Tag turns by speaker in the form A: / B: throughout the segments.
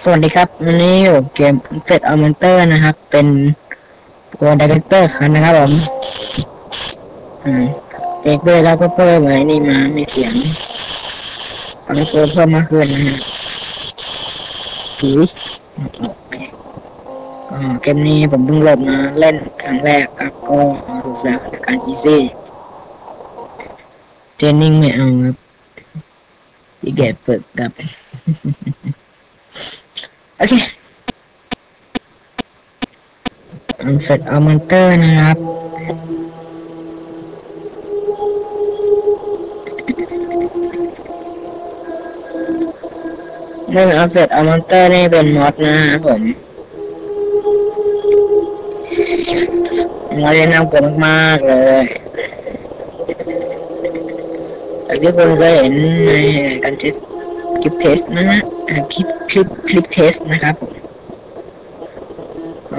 A: สวัสดีครับวันนี้อยู่เกมเฟดอ l มอนเตอร์นะครับ เป็นตัวดีเรคเตอร์ครับนะครับผมเด็กด้วยแล้วก็เพิ่มไว้นี่มามีเสียงตอนนี้ตัวเพิ่มมากขึ้นนะฮะผีโอเคก็เกมนี้ผมเพิ่งโหลดมาเล่นครั้งแรกครับก็รู้สึกในการอีซี่เทรนนิ่งไม่เอาครับที่เกตฝึกกับ โอเค Afraid Of Monsters นะครับเรื่อง Afraid Of Monsters นี่เป็น mod นะครับผม mod แนะนำกันมากๆเลยแต่ที่คุณเคยเห็นในการเทส คลิปเทสนะฮะคลิปคลิปคลิปเทสนะครับผ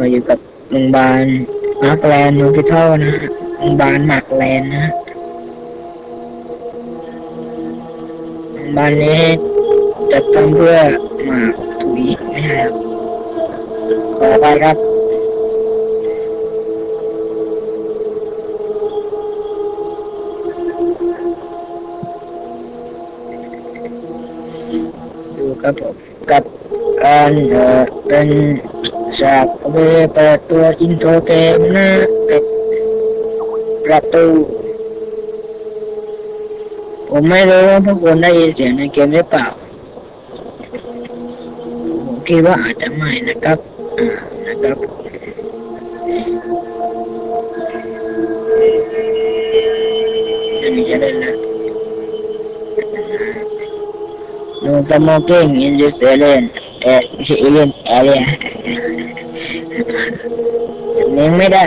A: มอยู่กับโรงพยาบาลมาร์กแลนด์นูพิทัลนะโรงพยาบาลมาร์กแลนด์นะโรงพยาบาลนี้จะตั้งเพื่อหมากถุยไม่ใช่ครับขอไปครับ ครับผมกับการเอ่อเป็นฉากเวเปิดตัวอินโทรเกมนะกับประตูผมไม่รู้ว่าพวกคุณได้ยินเสียงในเกมหรือเปล่า ผมคิดว่าอาจจะไม่นะครับอ่านะครับอันนี้จะเล่นนะ smoking in this alien เอ่อไม่ใช่ alien area สำเนียงไม่ได้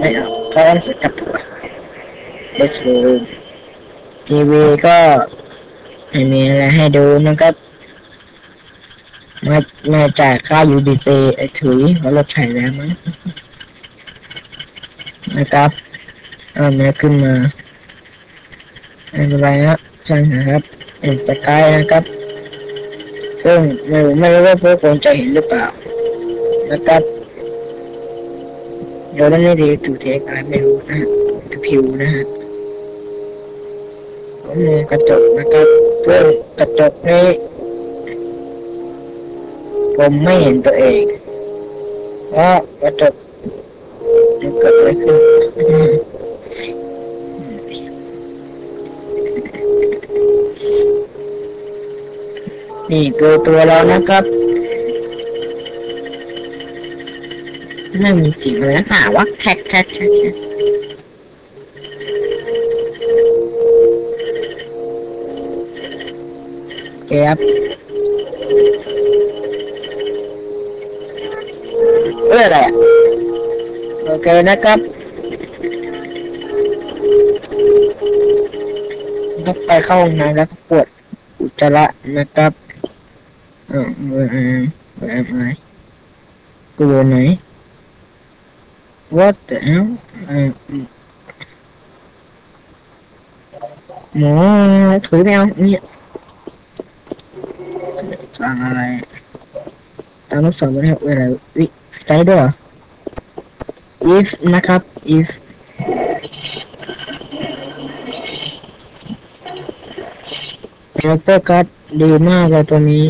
A: ไม่เอาพร้อมสกับตัว Let's go ทีวีก็ไม่มีอะไรให้ดูนะครับ มามาจายค่า UBC ไอ้ถุยเขาลดใช้แล้วมั้งนะครับ เออมันขึ้นมาไม่เป็นไรนะ ช่างนะครับเห็นสกายนะครับ ซึ่งไม่รู้ไม่รู้ว่าพวกคุณจะเห็นหรือเปล่า นะครับเดี๋ยวนั่นนี่ดีถูกเทคอะไรไม่รู้นะฮะผิวนะฮะผมมองกระจกนะครับซึ่งกระจกนี้ผมไม่เห็นตัวเองเพราะกระจกมันเกิดอะไรขึ้น นี่คือตัวเรานะครับไม่มีเสียงเลยค่ะว่าแคทแคทแคทแคทโอเคครับเอ้ยอะไรโอเคนะครับต้องไปเข้าห้องน้ำแล้วก็ปวดอุจจาระนะครับ Oh, where I am? Where am I? Go away. What the hell? Uh, more thử theo nhé. Toàn là này. Tao mới sợ mới học về là ý. Tao đó à? If nakap if character card ดีมากเลยตัวนี้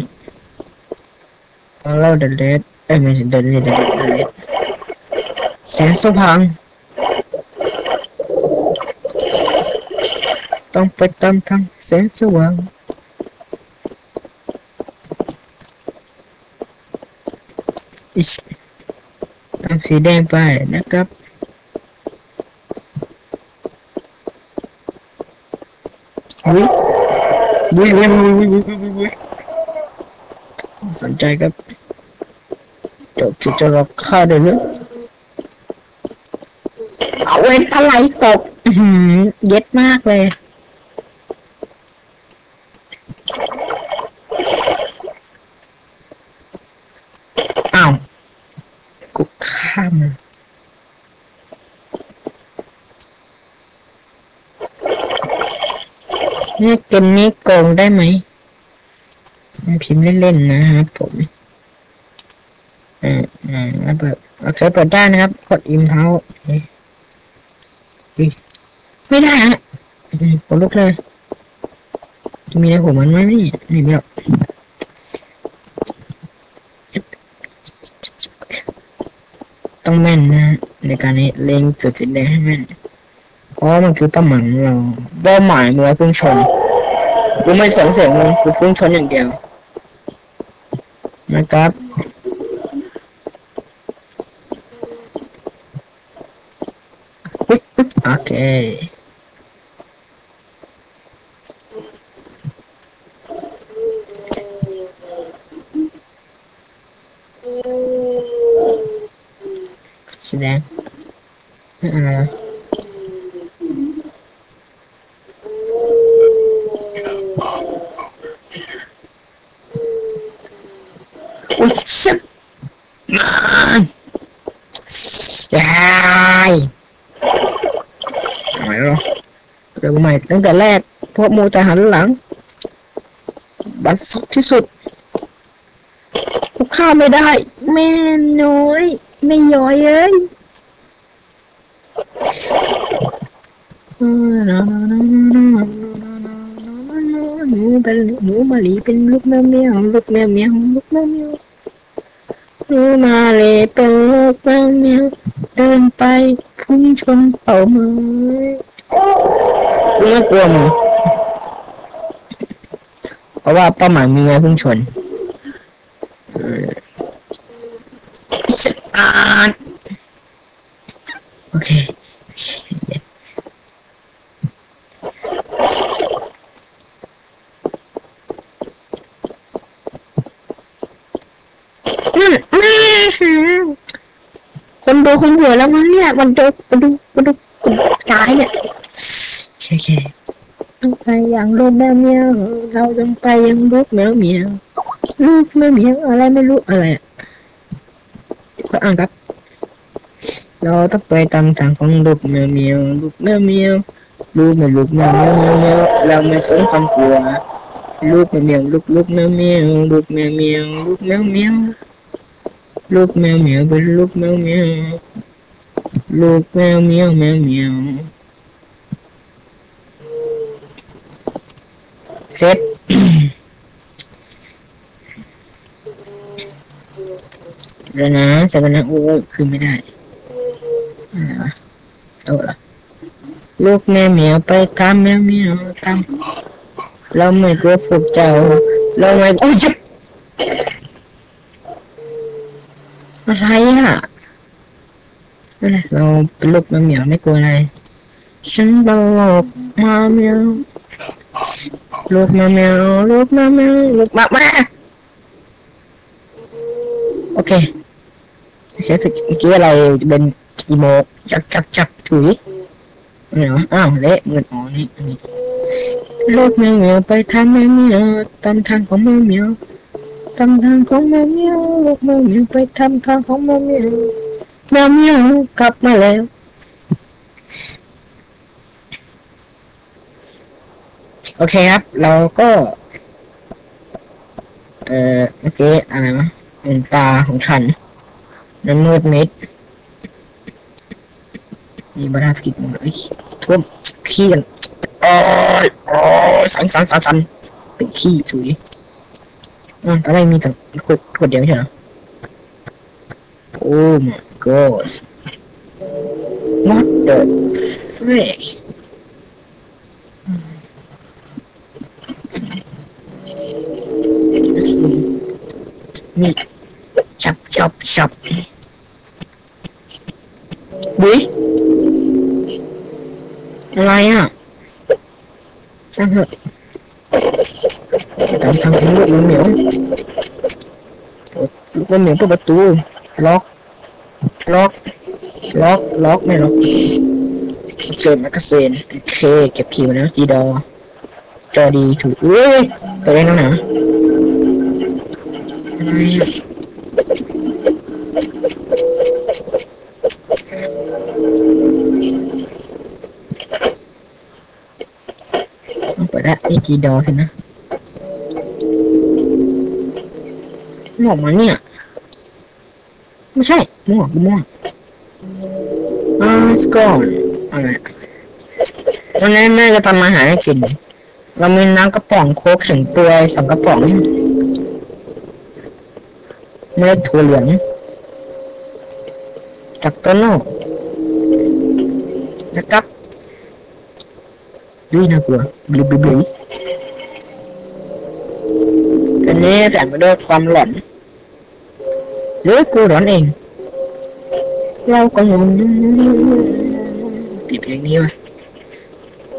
A: เราเดนเลสเอ้ยไม่ใช่เดนนี่เดนเลสแสงสว่างต้องไปตามทางเสงสว่างอิชทำสีแดงไปนะครับวิววิววิววิววิววิวิสนใจครับ จบที่จะรับข้าเดี๋ยวนี้เอาเว้นอะไรตกหือเย็ดมากเลย อ้าว กูข้ามเนี่เกมนี้โกงได้ไหม พิมพ์เล่นๆนะครับผม อ่าอ่าแล้วเปิดอักษรเปิดได้นะครับ กดอิมเท้าไม่ได้ฮะผมลุกเลย มีอะไรผมมันไหมนี่นี่ไม่หรอกต้องแม่นนะ ในการนี้เล็งจุดสีแดงให้แม่นเพราะมันคือเป้าหมายเราเป้าหมายมือพุ่งชนกูไม่สนเสียงมึงกูพุ่งชนอย่างเดียวนะครับ ปึ๊บปึ๊บโอเเดี๋ยวใหม่ตั้งแต่แรกเพราะโมแต่หันหลัง บัดสุดที่สุดกูฆ่าไม่ได้ แม่น้อย ไม่ย่อยเอ้ยหนูเป็นหนูมาลีเป็นลูกแมวเมียวลูกแมวเมียวลูกแมวเมียวหนูมาเลยเป็นลูกแมวเมียวเดินไปพุ่งชนเป่าไม้ กูไม่กลัวมึงเพราะว่าเป้าหมายมีไว้พุ่งชนเอออ่าโอเคคนั่นแม่คนดูคงเบื่อแล้วมั้งเนี่ยมันดูมันดูมันดูกายเนี่ย โอเคโอเคต้องไปอย่างลูกแมวเมียวเราต้องไปอย่างลูกแมวเมียวลูกแมวเมียวอะไรไม่รู้อะไรอะก็อ่านครับ เราต้องไปตามทางของลูกแมวเมียวลูกแมวเมียวลูกแมวลูกแมวเมียวแมวเมียวเราไม่สนความกลัวลูกแมวเมียวลูกลูกแมวเมียวลูกแมวเมียวลูกแมวเมียวลูกแมวเมียวเป็นลูกแมวเมียวลูกแมวเมียวแมวเมียว เสร็จแล้วนะเสร็จแล้วนะโอ้ยขึ้นไม่ได้อะไรวะโต๊ะลูกแม่เหมียวไปตามแม่เหมียวตามเราไม่กลัวพวกเจ้า เราไม่โอ้ยจ็บอะไรอะอะไรเราเป็นลูกแม่เหมียวไม่กลัวอะไรฉันเป็นลูกม่เหมียว ลูกแม่เหมียวลูกแม่เหมียวลูกมามาโอเคโอเคสึกเมื่อกี้อะไรเป็นอีโมกจับจับจับถุยอะไรวะอ้าวเละเงินอ๋อนี่อันนี้ลูกแมวเหมียวไปทางแมวเหมียวตามทางของแมวเหมียวตามทางของแมวเหมียวลูกแมวเหมียวไปทำทางของแมวเหมียวแมวเหมียวกลับมาแล้ว โอเคครับ เราก็ เอ่อเมื่อกี้อะไรวะเป็นตาของฉันนั้นมืดมิดมีบาราสกิดหมดเลยท่วมขี้กันโอ้ยโอ้ยสันสันสันสันเป็นขี้สวยอ่าตอนแรกมีแต่ขวดขวดเดียวไม่ใช่เหรอโอ้ my god what the frick นี่จับจับจับบุ้ยอะไรอะช่างเถอะตามทางของลูกเหมียวลูกเหมียวเปิดประตู ล็อก ล็อก ล็อก ล็อกไม่ล็อกเก็บแมกกาซีนโอเค เก็บคิวนะจีดอ จอดีถูกเว้ยไปเล่นแล้วนะอะไรอะต้อง เปิดละนี่จีดอสินะหมวกมาเนี่ย ไม่ใช่หมวกหมวกอ่าสกอนอะไรวันนี้แม่จะทำอาหารให้กิน เรามีน้ำกระป๋องโค้กแข็งตัวสองกระป๋อง เมล็ดถั่วเหลืองจากต้นโน่นะครับดุยน่ากลัวบลิบลิบลิอันนี้แฝงมาด้วยความหลอนหรือกูหลอนเอง เราก็งงปิดเพลงนี้วะ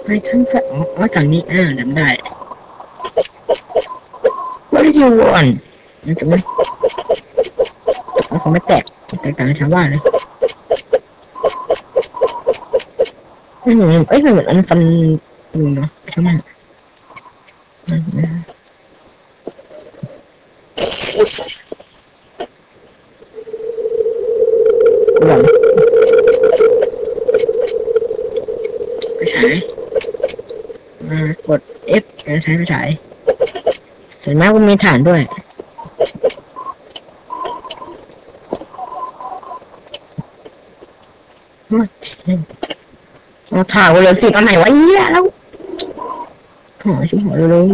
A: ไปทั้งสะอ๋ออ๋อทางนี้อ่าจำได้ What do you want นะจ๊ะ มันคงไม่แตกแตกต่างจากชาวบ้านเลยไม่เหมือนเอ้ยมันเหมือนอันฟันอยู่เนาะช่างมันหวังไปฉายมากด F แล้วใช้ไปฉายส่วนมากก็มีฐานด้วย โอ้ย เอาถ่ายกูเลยสิตอนไหนวะเหี้ยแล้วหอชิบหายเลย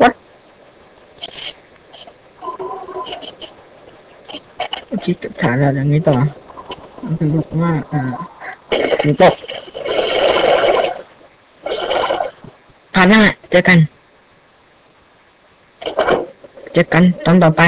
A: วัดคิดฐานแล้วอย่างนี้ต่อมันคือบอกว่าอ่าหนูตกผ่านหน้าเจอกัน เจอกันตอนต่อไป